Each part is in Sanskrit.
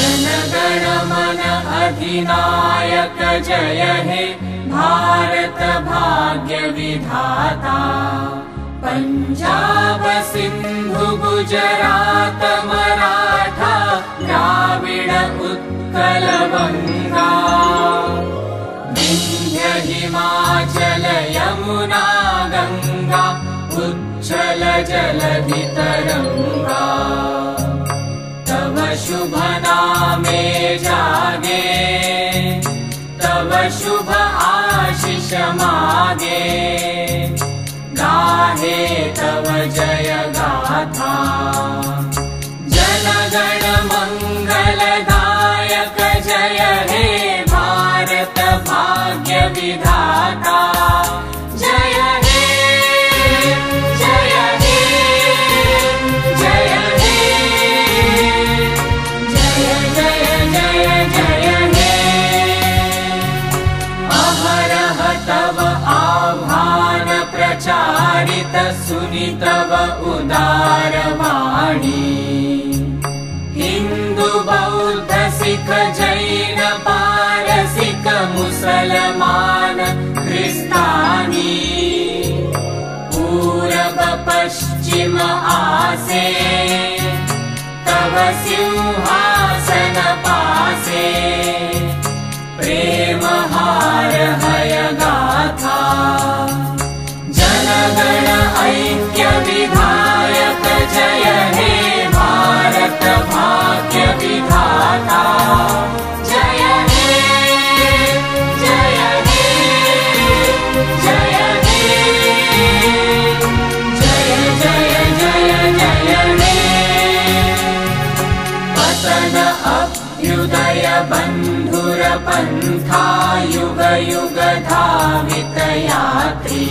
जनगणमन अधिनायक जय हे भारत भाग्य विधाता। पञ्जाब सिन्धु गुजरात मराठा द्राविड उत्कल गङ्गा विन्ध्य हिमाचल यमुना गङ्गा उच्चल जलधितरङ्गा। तव शुभ नामे जागे। तव शुभ आशिष मागे। गाहे तव जय गाथा। जनगण मङ्गलदायक जय हे भारत भाग्य विधाता प्रचारित सुनितव उदारवाणी। हिन्दु बौद्ध सिख जैन पारसिक मुसलमान क्रिस्तानी। पूरब पश्चिम आसे तव सिंहासन बन्धुर पन्था युग युग धावित यात्री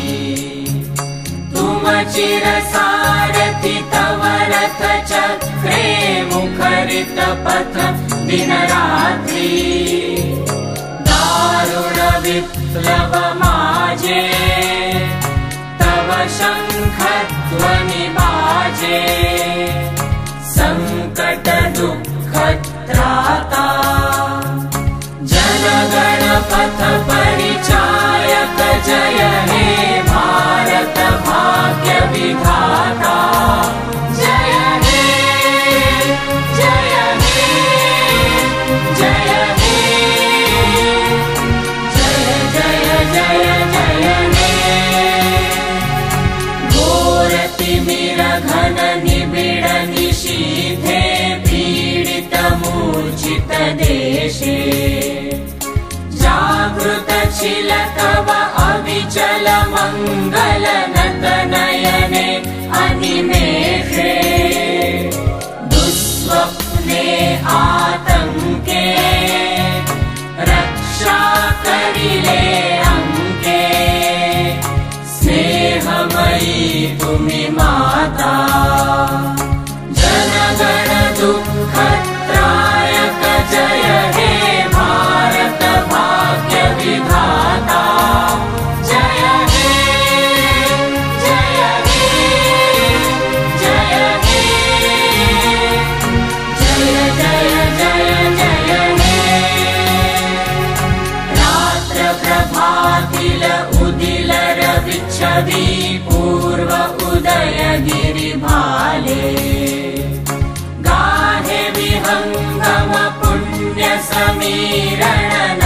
तुम चिर सारथि तव रथ चक्रे मुखरित पथ दिन रात्रि दारुण विप्लव माजे तव शङ्ख ध्वनि बाजे सङ्कट दुःख त्राता जनगण पथ परिचायक जय हे भारत भाग्य विधाता जय हे जय हे जय हे जय जय जय जय घन निबिड निशीथे पीडित मूर्छित देशे तव अविचल मङ्गल नयने अनिमेषे दुःस्वप्ने आतङ्के पूर्व उदय गिरिभाले गाहे विहङ्गम पुण्य समीरण